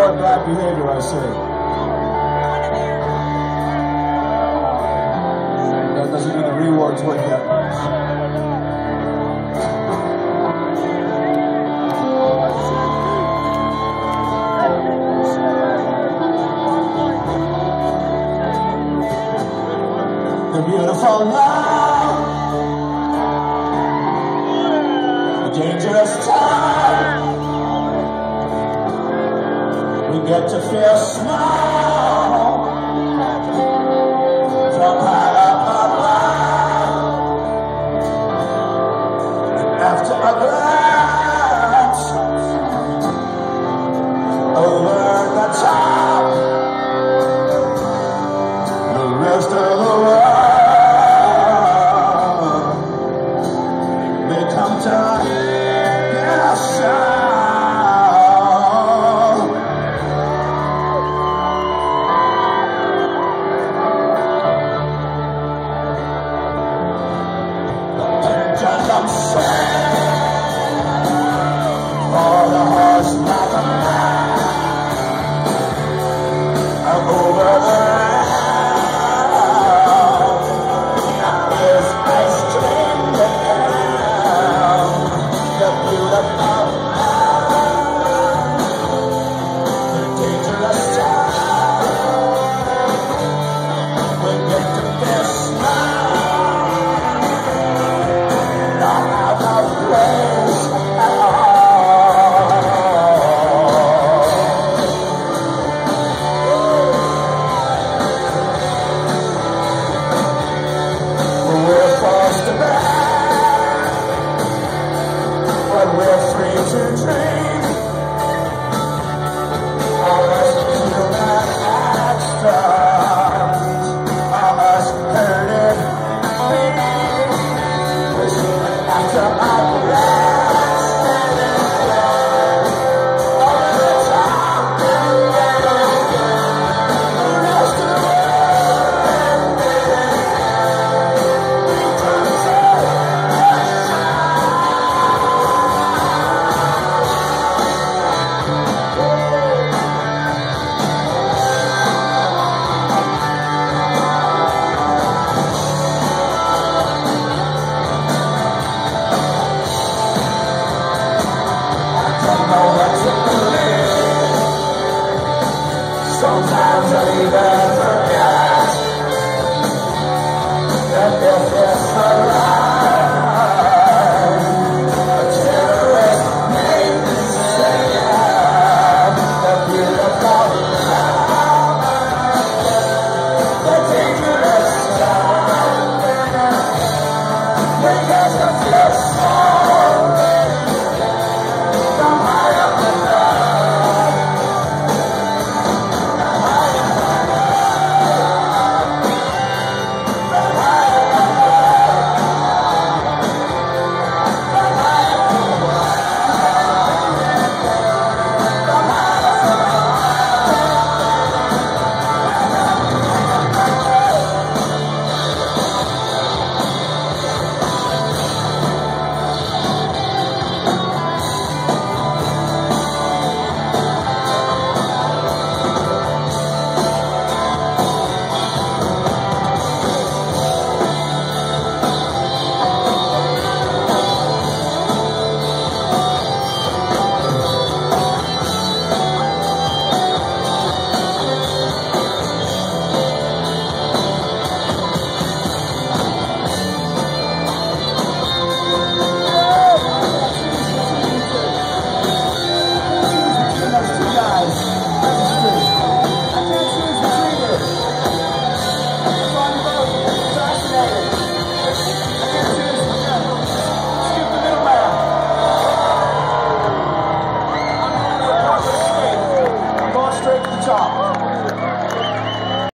reward right behavior, I say. That doesn't mean the reward's worth that much. the beautiful love, the dangerous time. get to feel smart. we're free to dream.